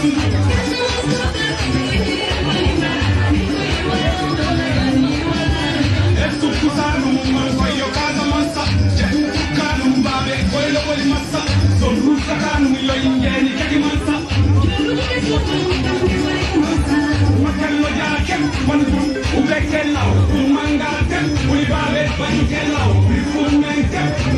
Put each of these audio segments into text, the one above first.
thank you. ulibabe, banjelaw, ulifumentem,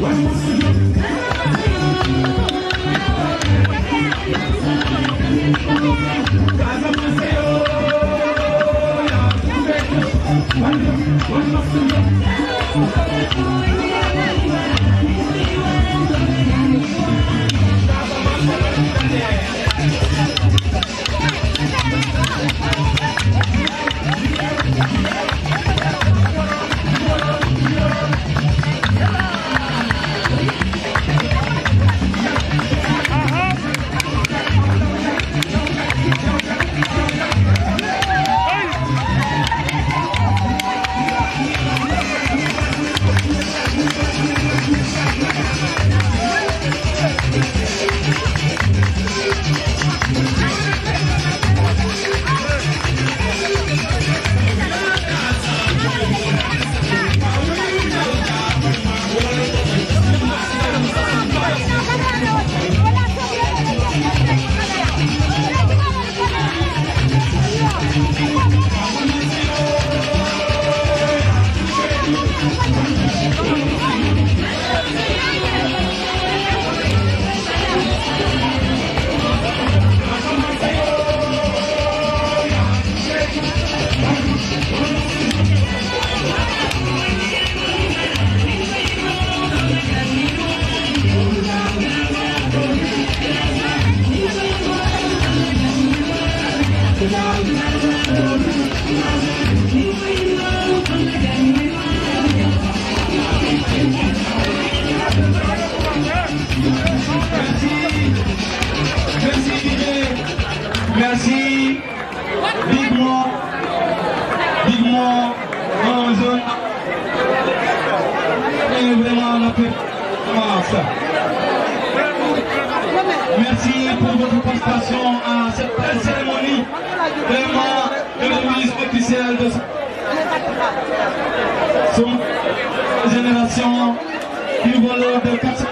pas ça, les kukuretu. One Merci. merci Bigement. Bigement. Dans la zone. Et vraiment, la commence. Merci pour votre participation à cette très vraiment le ministre officiel de son génération du valeur de 4